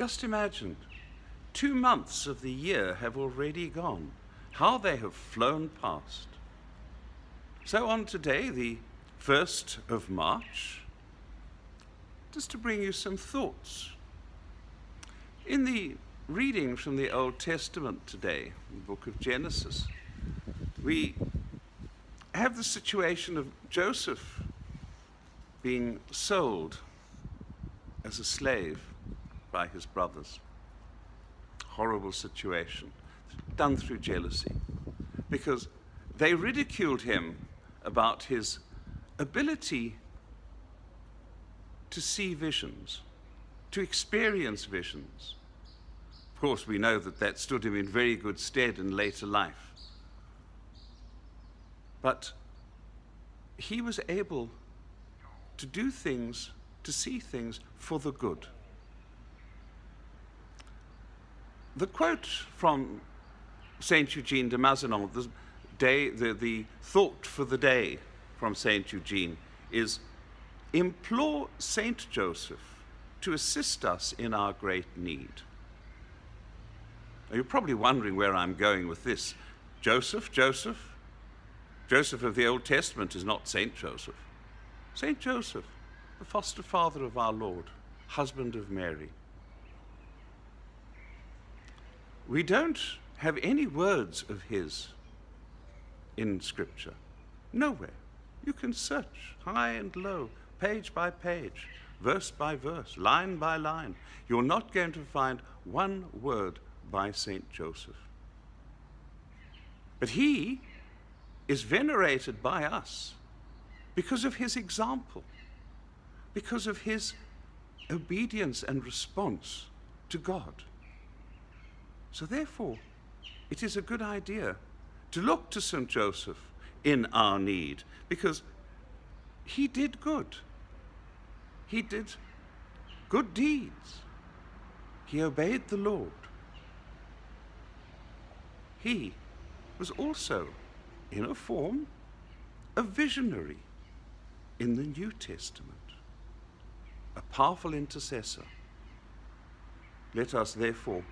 Just imagine, two months of the year have already gone. How they have flown past. So, on today, the 1st of March, just to bring you some thoughts. In the reading from the Old Testament today, the book of Genesis, we have the situation of Joseph being sold as a slave by his brothers. Horrible situation, done through jealousy, because they ridiculed him about his ability to see visions, to experience visions. Of course, we know that that stood him in very good stead in later life. But he was able to do things, to see things for the good. The quote from St. Eugene de Mazenod, the, day, the, the thought for the day from St. Eugene, is implore St. Joseph to assist us in our great need. Now, you're probably wondering where I'm going with this. Joseph, Joseph, Joseph of the Old Testament is not St. Joseph. St. Joseph, the foster father of our Lord, husband of Mary. We don't have any words of his in Scripture. Nowhere. You can search high and low, page by page, verse by verse, line by line. You're not going to find one word by St. Joseph. But he is venerated by us because of his example, because of his obedience and response to God. So, therefore, it is a good idea to look to St. Joseph in our need because he did good. He did good deeds. He obeyed the Lord. He was also, in a form, a visionary in the New Testament, a powerful intercessor. Let us therefore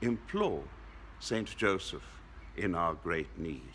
implore Saint Joseph in our great need.